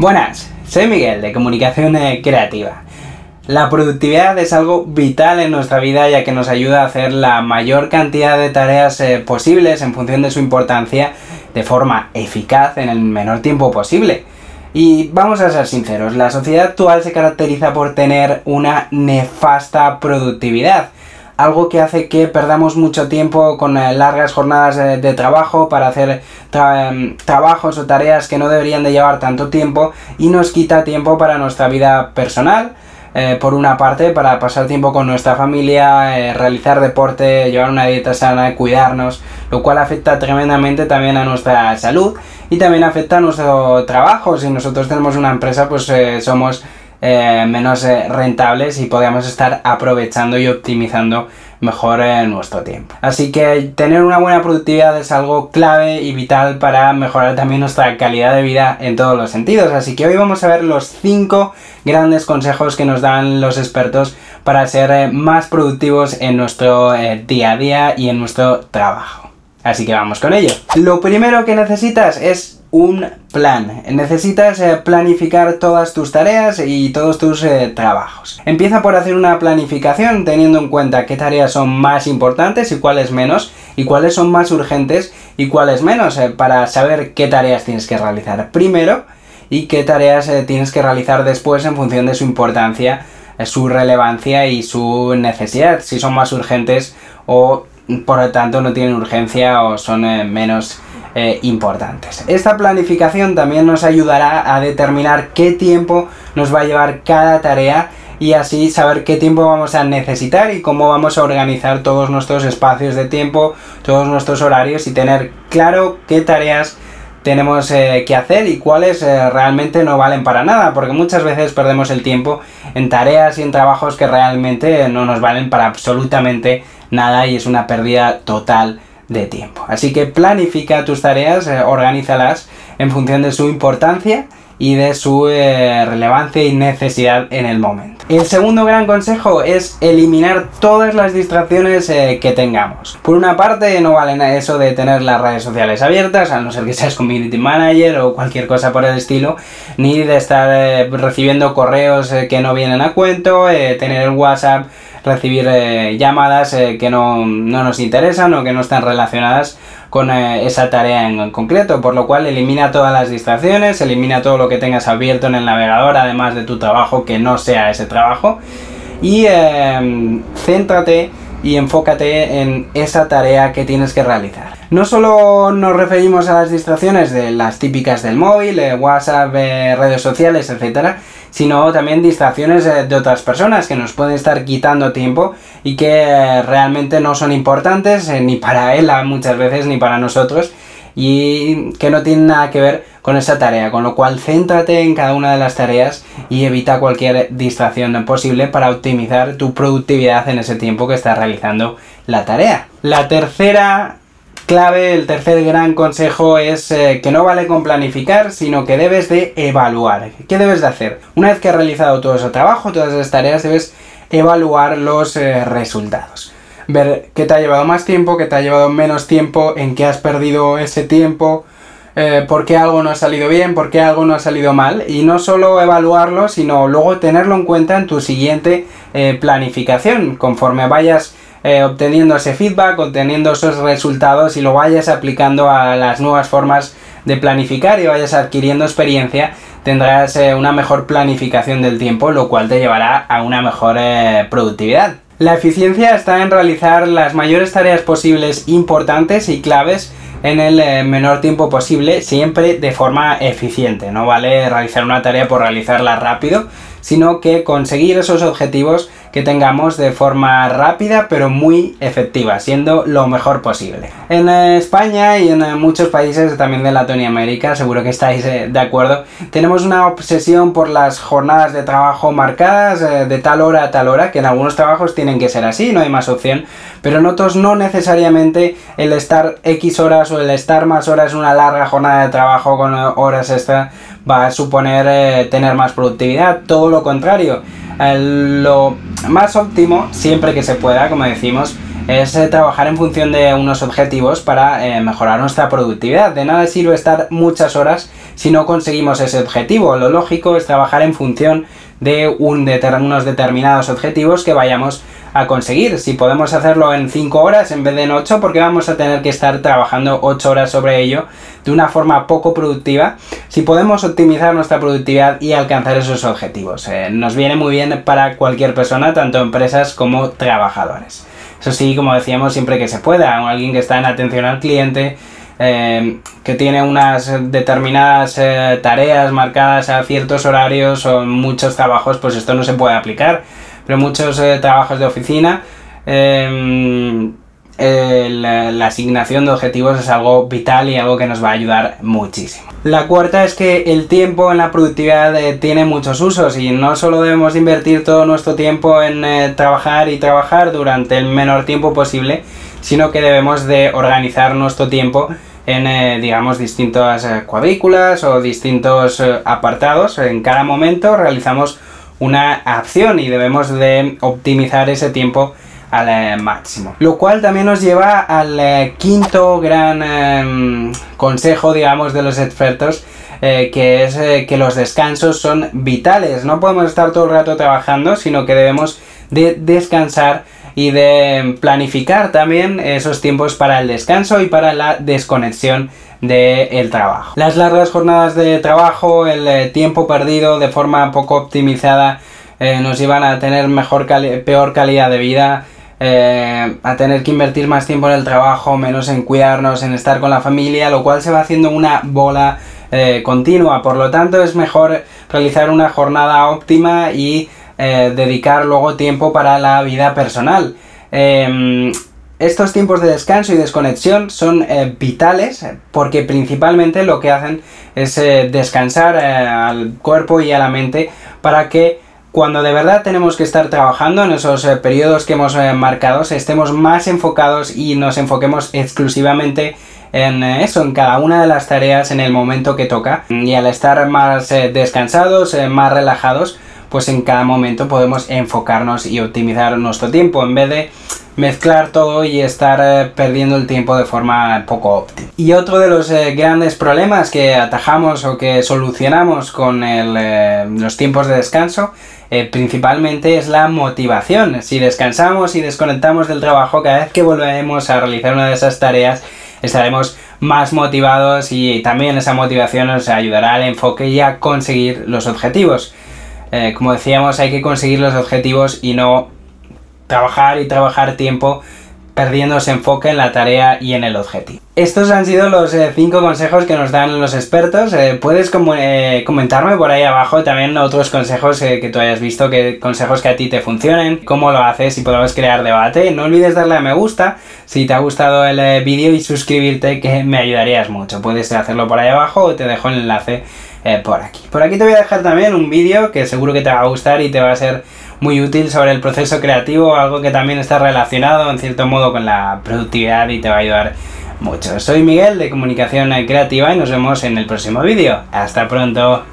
Buenas, soy Miguel de Comunicación Creativa. La productividad es algo vital en nuestra vida ya que nos ayuda a hacer la mayor cantidad de tareas eh, posibles en función de su importancia de forma eficaz en el menor tiempo posible. Y vamos a ser sinceros, la sociedad actual se caracteriza por tener una nefasta productividad algo que hace que perdamos mucho tiempo con eh, largas jornadas de, trabajo para hacer em, trabajos o tareas que no deberían de llevar tanto tiempo y nos quita tiempo para nuestra vida personal. Eh, por una parte, para pasar tiempo con nuestra familia, eh, realizar deporte, llevar una dieta sana, cuidarnos, lo cual afecta tremendamente también a nuestra salud y también afecta a nuestro trabajo. Si nosotros tenemos una empresa, pues somos eh, menos eh, rentables y podamos estar aprovechando y optimizando mejor eh, nuestro tiempo. Así que tener una buena productividad es algo clave y vital para mejorar también nuestra calidad de vida en todos los sentidos. Así que hoy vamos a ver los 5 grandes consejos que nos dan los expertos para ser más productivos en nuestro día a día y en nuestro trabajo. Así que vamos con ello. Lo primero que necesitas es un plan. Necesitas eh, planificar todas tus tareas y todos tus eh, trabajos. Empieza por hacer una planificación teniendo en cuenta qué tareas son más importantes y cuáles menos, y cuáles son más urgentes y cuáles menos, eh, para saber qué tareas tienes que realizar primero y qué tareas tienes que realizar después en función de su importancia, su relevancia y su necesidad, si son más urgentes o por lo tanto no tienen urgencia o son menos eh, importantes. Esta planificación también nos ayudará a determinar qué tiempo nos va a llevar cada tarea y así saber qué tiempo vamos a necesitar y cómo vamos a organizar todos nuestros espacios de tiempo, todos nuestros horarios y tener claro qué tareas tenemos eh, que hacer y cuáles eh, realmente no valen para nada, porque muchas veces perdemos el tiempo en tareas y en trabajos que realmente no nos valen para absolutamente nada y es una pérdida total de tiempo. Así que planifica tus tareas, eh, organízalas en función de su importancia y de su eh, relevancia y necesidad en el momento. El segundo gran consejo es eliminar todas las distracciones eh, que tengamos. Por una parte, no vale eso de tener las redes sociales abiertas, a no ser que seas community manager o cualquier cosa por el estilo, ni de estar recibiendo correos que no vienen a cuento, tener el WhatsApp recibir eh, llamadas eh, que no, nos interesan o que no están relacionadas con eh, esa tarea en concreto, por lo cual elimina todas las distracciones, elimina todo lo que tengas abierto en el navegador, además de tu trabajo que no sea ese trabajo, y céntrate y enfócate en esa tarea que tienes que realizar. No solo nos referimos a las distracciones de las típicas del móvil, WhatsApp, redes sociales, etcétera, sino también distracciones de otras personas que nos pueden estar quitando tiempo y que eh, realmente no son importantes eh, ni para él muchas veces ni para nosotros y que no tienen nada que ver con esa tarea, con lo cual céntrate en cada una de las tareas y evita cualquier distracción posible para optimizar tu productividad en ese tiempo que estás realizando la tarea. La tercera clave, el tercer gran consejo es eh, que no vale con planificar, sino que debes de evaluar. ¿Qué debes de hacer? Una vez que has realizado todo ese trabajo, todas esas tareas, debes evaluar los eh, resultados. Ver qué te ha llevado más tiempo, qué te ha llevado menos tiempo, en qué has perdido ese tiempo, eh, por qué algo no ha salido bien, por qué algo no ha salido mal. Y no solo evaluarlo, sino luego tenerlo en cuenta en tu siguiente planificación. Conforme vayas eh, obteniendo ese feedback, obteniendo esos resultados y lo vayas aplicando a las nuevas formas de planificar y vayas adquiriendo experiencia, tendrás eh, una mejor planificación del tiempo, lo cual te llevará a una mejor eh, productividad. La eficiencia está en realizar las mayores tareas posibles importantes y claves en el menor tiempo posible, siempre de forma eficiente. No vale realizar una tarea por realizarla rápido, sino que conseguir esos objetivos que tengamos de forma rápida pero muy efectiva, siendo lo mejor posible. En eh, España y en eh, muchos países también de Latinoamérica, seguro que estáis eh, de acuerdo, tenemos una obsesión por las jornadas de trabajo marcadas de tal hora a tal hora, que en algunos trabajos tienen que ser así, no hay más opción, pero en otros no necesariamente el estar X horas o el estar más horas una larga jornada de trabajo con horas extra va a suponer tener más productividad, todo lo contrario. Lo más óptimo, siempre que se pueda, como decimos, es eh, trabajar en función de unos objetivos para eh, mejorar nuestra productividad. De nada sirve estar muchas horas si no conseguimos ese objetivo. Lo lógico es trabajar en función de un unos determinados objetivos que vayamos a conseguir. Si podemos hacerlo en 5 horas en vez de en 8, porque vamos a tener que estar trabajando 8 horas sobre ello de una forma poco productiva. Si podemos optimizar nuestra productividad y alcanzar esos objetivos, eh, nos viene muy bien para cualquier persona, tanto empresas como trabajadores. Eso sí, como decíamos, siempre que se pueda. Alguien que está en atención al cliente, eh, que tiene unas determinadas eh, tareas marcadas a ciertos horarios o muchos trabajos, pues esto no se puede aplicar. Pero muchos eh, trabajos de oficina, em, la, la asignación de objetivos es algo vital y algo que nos va a ayudar muchísimo. La cuarta es que el tiempo en la productividad tiene muchos usos y no solo debemos invertir todo nuestro tiempo en trabajar y trabajar durante el menor tiempo posible, sino que debemos de organizar nuestro tiempo en, eh, digamos, distintas eh, cuadrículas o distintos eh, apartados. En cada momento realizamos una acción y debemos de optimizar ese tiempo al máximo. Lo cual también nos lleva al quinto gran em, consejo, digamos, de los expertos, que es que los descansos son vitales. No podemos estar todo el rato trabajando, sino que debemos de descansar y de planificar también esos tiempos para el descanso y para la desconexión del trabajo. Las largas jornadas de trabajo, el eh, tiempo perdido de forma poco optimizada eh, nos llevan a tener mejor peor calidad de vida, eh, a tener que invertir más tiempo en el trabajo, menos en cuidarnos, en estar con la familia, lo cual se va haciendo una bola continua. Por lo tanto, es mejor realizar una jornada óptima y eh, dedicar luego tiempo para la vida personal. Em, estos tiempos de descanso y desconexión son eh, vitales porque principalmente lo que hacen es eh, descansar al cuerpo y a la mente para que cuando de verdad tenemos que estar trabajando en esos periodos que hemos marcado estemos más enfocados y nos enfoquemos exclusivamente en eso, en cada una de las tareas en el momento que toca y al estar más descansados, más relajados, pues en cada momento podemos enfocarnos y optimizar nuestro tiempo en vez de mezclar todo y estar eh, perdiendo el tiempo de forma poco óptima. Y otro de los eh, grandes problemas que atajamos o que solucionamos con eh, los tiempos de descanso principalmente es la motivación. Si descansamos y desconectamos del trabajo, cada vez que volvemos a realizar una de esas tareas, estaremos más motivados y también esa motivación nos ayudará al enfoque y a conseguir los objetivos. Eh, como decíamos, hay que conseguir los objetivos y no trabajar y trabajar tiempo perdiendo ese enfoque en la tarea y en el objetivo. Estos han sido los 5 eh, consejos que nos dan los expertos. Eh, puedes comentarme por ahí abajo también otros consejos que tú hayas visto, que consejos que a ti te funcionen, cómo lo haces y podemos crear debate. No olvides darle a me gusta si te ha gustado el vídeo y suscribirte que me ayudarías mucho. Puedes hacerlo por ahí abajo o te dejo el enlace eh, por aquí. Por aquí te voy a dejar también un vídeo que seguro que te va a gustar y te va a ser muy útil sobre el proceso creativo, algo que también está relacionado en cierto modo con la productividad y te va a ayudar mucho. Soy Miguel de Comunicación Creativa y nos vemos en el próximo vídeo. Hasta pronto.